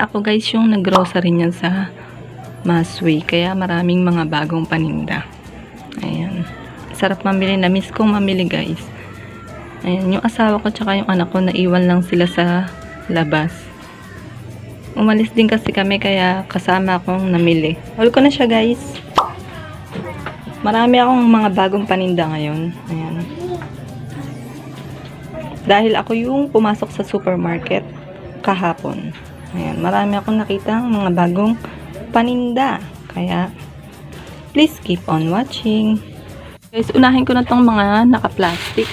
Ako guys yung naggrocery niyan sa Masway. Kaya maraming mga bagong paninda. Ayan. Sarap mamili. Na-miss kong mamili guys. Ayan. Yung asawa ko tsaka yung anak ko naiwan lang sila sa labas. Umalis din kasi kami kaya kasama akong namili. Hall ko na siya guys. Marami akong mga bagong paninda ngayon. Ayan. Dahil ako yung pumasok sa supermarket kahapon. Ayan, marami akong nakita mga bagong paninda. Kaya, please keep on watching. Guys, unahin ko na tong mga naka-plastic.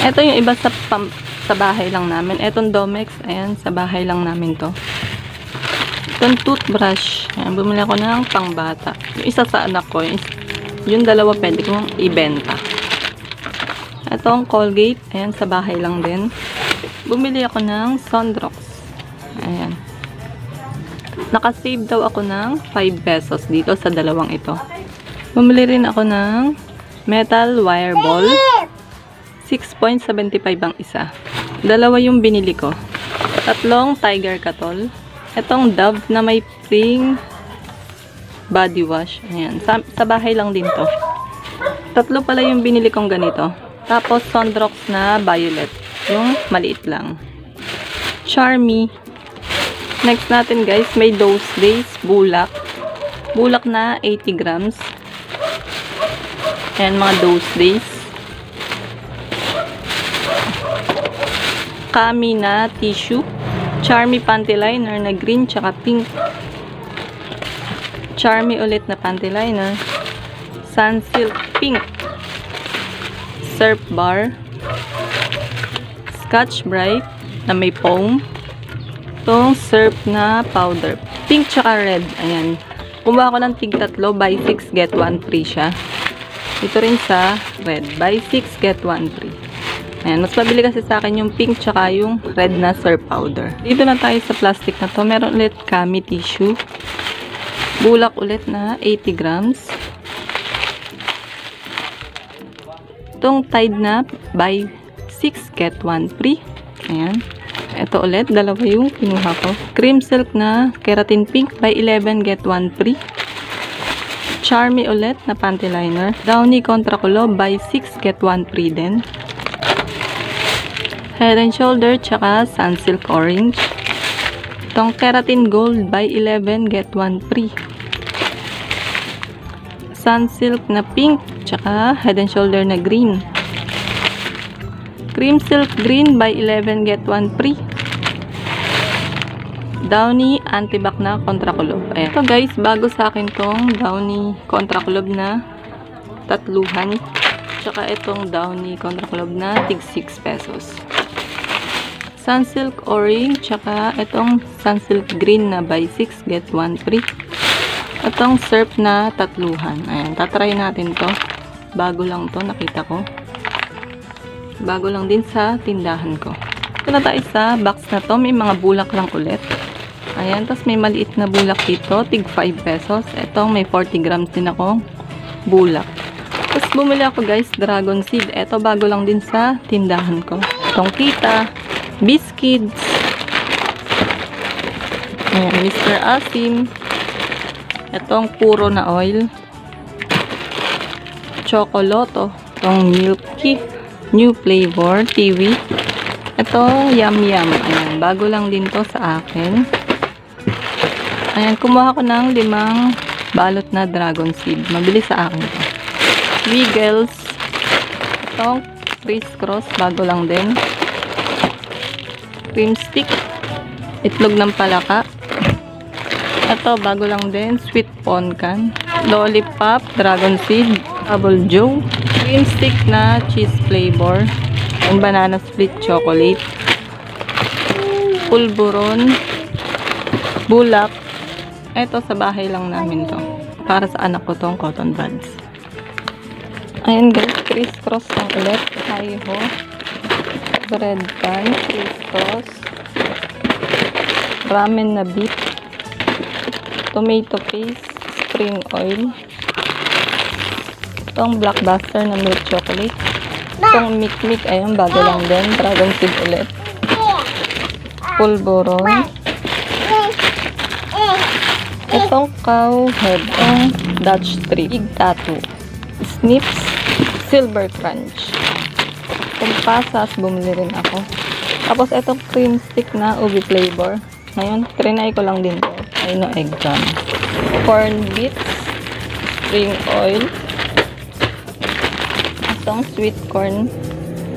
Ito yung iba sa, sa bahay lang namin. Etong Domex, ayan, sa bahay lang namin to. Itong toothbrush. Ayan, bumili ako ng pangbata. Yung isa sa anak ko, yung, yung dalawa pwede kong ibenta. Itong Colgate, ayan, sa bahay lang din. Bumili ako ng Sondrox. Ayan. Nakasave daw ako ng 5 pesos dito sa dalawang ito. Bumili rin ako ng metal wire ball. 6.75 ang isa. Dalawa yung binili ko. Tatlong Tiger Katol. Itong Dove na may spring body wash. Ayan. Sa, sa bahay lang din to. Tatlo pala yung binili kong ganito. Tapos Sondrox na violet. Yung maliit lang. Charmy. Next natin guys, may those days bulak. Bulak na 80 grams. Ayan mga those days. Kami na tissue. Charmy panty liner na green tsaka pink. Charmy ulit na panty liner. Sunsilk pink. Surf bar. Scotch Brite na may foam. Itong surf na powder. Pink tsaka red. Ayan. Kumuha ko ng tig tatlo. Buy 6, get 1 free siya. Ito rin sa red. Buy 6, get 1 free. Ayan. Mas mabili kasi sa akin yung pink tsaka yung red na surf powder. Dito na tayo sa plastic na to. Meron ulit kami tissue. Bulak ulit na 80 grams. Itong Tide na buy 6 get 1 free. Ayan. Ito ulit, dalawa yung kinuha ko. Cream silk na keratin pink by 11 get 1 free. Charmy ulit na panty liner. Downy Contra Culo by 6 get 1 free din. Head and shoulder tsaka Sunsilk orange. Itong keratin gold by 11 get 1 free. Sunsilk na pink tsaka head and shoulder na green. Cream Silk Green by 11 get 1 free. Downy Antibac na Contra Kulob. Ayan. Ito guys, bago sa akin tong Downy Contra Kulob na tatluhan. Tsaka itong Downy Contra Kulob na tig 6 pesos. Sunsilk Orange, tsaka itong Sunsilk Green na by 6 get 1 free. Itong surf na tatluhan. Ayan, tatry natin to. Bago lang to, nakita ko. Bago lang din sa tindahan ko. Ito na tayo sa box na to. May mga bulak lang ulit. Ayan. Tapos may maliit na bulak dito. Tig 5 pesos. Ito may 40 grams din akong bulak. Tapos bumili ako guys. Dragon seed. Ito bago lang din sa tindahan ko. Itong kita. Biscuits. Ayan. Mr. Asim. Itong puro na oil. Chocoloto. Itong milky new flavor, TV. Ito, yum yum. Ayan, bago lang din to sa akin. Ayan, kumuha ko ng limang balot na dragon seed. Mabili sa akin to. Wiggles. Itong crisscross, bago lang din. Cream stick. Itlog ng palaka. Ito, bago lang din. Sweet poncan. Lollipop, dragon seed. Double joe cream stick na cheese flavor. Yung banana split chocolate. Pulburon. Bulak. Ito sa bahay lang namin to. Para sa anak ko tong cotton buds. Ayan guys, crisscross lang ulit. Hi-ho. Bread pan, crisscross. Ramen na beef. Tomato paste. Spring oil itong blockbuster na milk chocolate. Itong Mic Mic, ayun, bago lang din. Dragon seed ulit. Pulboron. Itong cow head, itong Dutch strip, big tattoo, snips, silver crunch. Itong pasas, bumili rin ako. Tapos itong cream stick na ubi flavor. Ngayon, trinay ko lang din to. Ay no egg jam. Corn bits, spring oil, itong sweet corn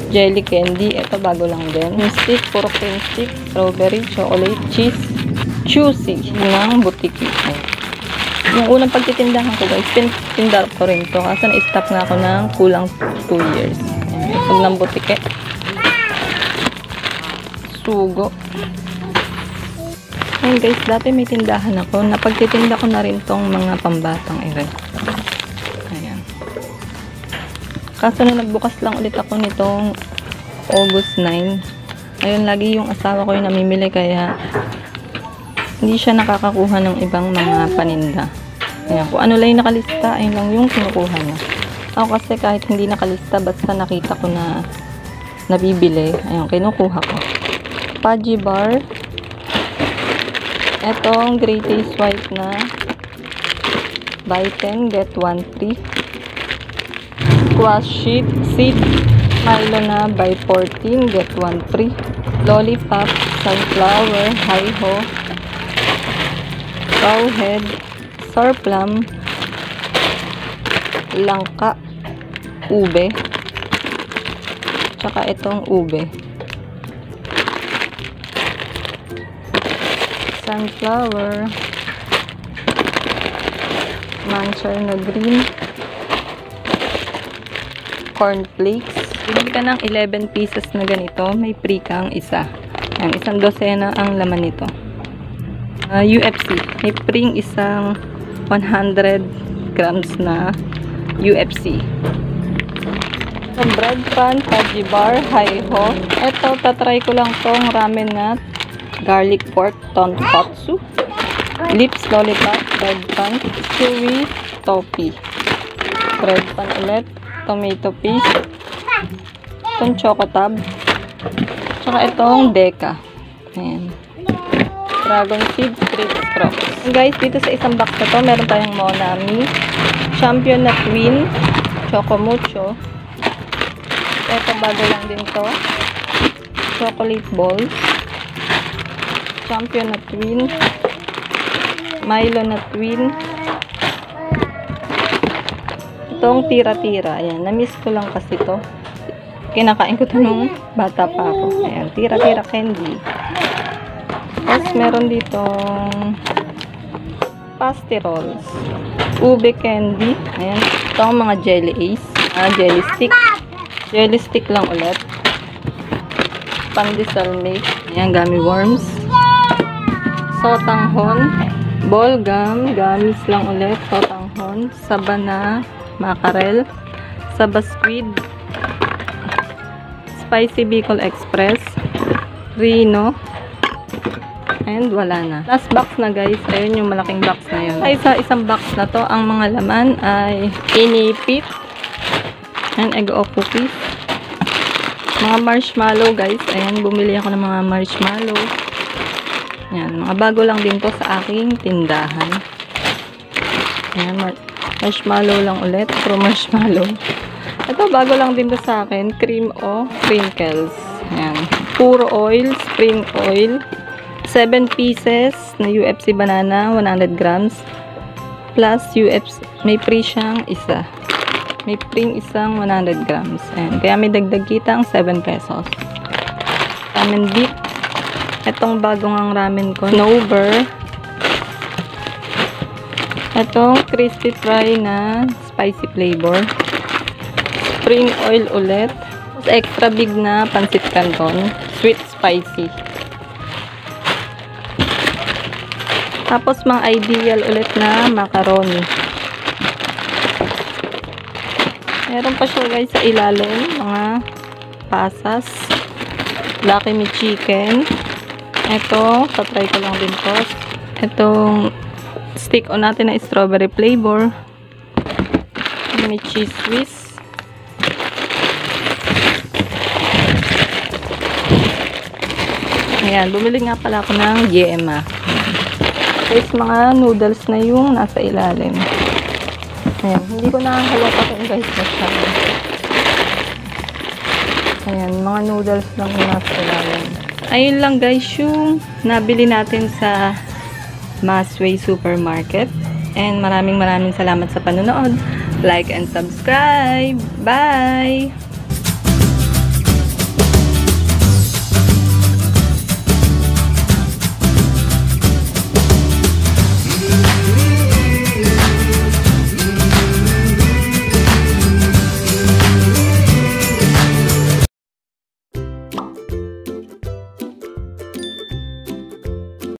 jelly candy. Ito bago lang din. Cream stick, puro cream stick, strawberry, chocolate, cheese, juicy ng butiki. Yung unang pagtitindahan ko guys, tinda ko rin to. Kasi na-stop nga ako ng kulang 2 years. Ito ng butike. Sugo. Ayun guys, dati may tindahan ako. Napagtitinda ko na rin tong mga pambatang ere. Ayan. Kaso nung nagbukas lang ulit ako nitong August 9. Ayun, lagi yung asawa ko yung namimili kaya hindi siya nakakakuha ng ibang mga paninda. Ayan, kung ano lang yung nakalista, ayun lang yung kinukuha niya. Ako kasi kahit hindi nakalista, basta nakita ko na nabibili, ayun, kinukuha ko. Pudgy bar. Etong Great Taste White na buy 10, get 1 free. Squash sheet, seed, Milo na buy 14, get 1 free. Lollipop, sunflower, hi-ho, cowhead, sour plum, langka, ube, tsaka itong ube. Sunflower, manchar na green, cornflakes. Bibili ka ng 11 pieces na ganito, may free kang isa. Yan, isang dosena ang laman nito. Uh, UFC. May pring isang 100 grams na UFC. So, bread pan, kaji bar, hi-ho. Ito, tatry ko lang tong ramen na garlic pork tonkatsu. Lips lollipop, bread pan, chewy toffee. Bread pan ulit, tomato paste, itong chocotab, tsaka itong deka. Ayan. Dragon Seed Street Straws. Guys, dito sa isang box na to, meron tayong Monami, Champion na Twin, Choco Mucho. Ito, bago lang din to. Chocolate Balls, Champion na Twin, Milo na Twin, itong tira-tira. Ayan, na-miss ko lang kasi to. Kinakain ko to nung bata pa ako. Ayan, tira-tira candy. Tapos, meron ditong pasty rolls. Ube candy. Ayan. Ito ang mga jelly ace. Ah, jelly stick. Jelly stick lang ulit. Pandesal mix. Ayan, gummy worms. Sotanghon. Ball gum. Gummies lang ulit. Sotanghon. Sabana. Mackerel. Saba squid. Spicy Bicol Express. Rino. And wala na. Last box na guys. Ayun yung malaking box na yun. Ay, sa isang box na to, ang mga laman ay inipit. And egg o cookies. Mga marshmallow guys. Ayan, bumili ako ng mga marshmallow. Ayan, mga bago lang din to sa aking tindahan. Ayan, mar marshmallow lang ulit. Pro marshmallow. Ito, bago lang din to sa akin. Cream o crinkles. Ayan. Puro oil, spring oil. 7 pieces na UFC banana, 100 grams. Plus UFC, may free siyang isa. May free isang 100 grams. Ayan. Kaya may dagdag kita ang 7 pesos. Ramen dip. Itong bagong ang ramen ko. Nover. Itong crispy fry na spicy flavor. Spring oil ulit. Extra big na pansit canton. Sweet spicy. Tapos, mga ideal ulit na macaroni. Meron pa siya guys sa ilalim. Mga pasas. Lucky Me Chicken. Ito, patry ko lang din to. Itong stick on natin na strawberry flavor. May cheese whiz. Ayan, bumili nga pala ako ng Yema. Is mga noodles na yung nasa ilalim. Ayan, hindi ko nakahalata kung guys masyado. Ayan, mga noodles lang yung nasa ilalim. Ayun lang guys yung nabili natin sa Masway Supermarket. And maraming maraming salamat sa panonood. Like and subscribe. Bye!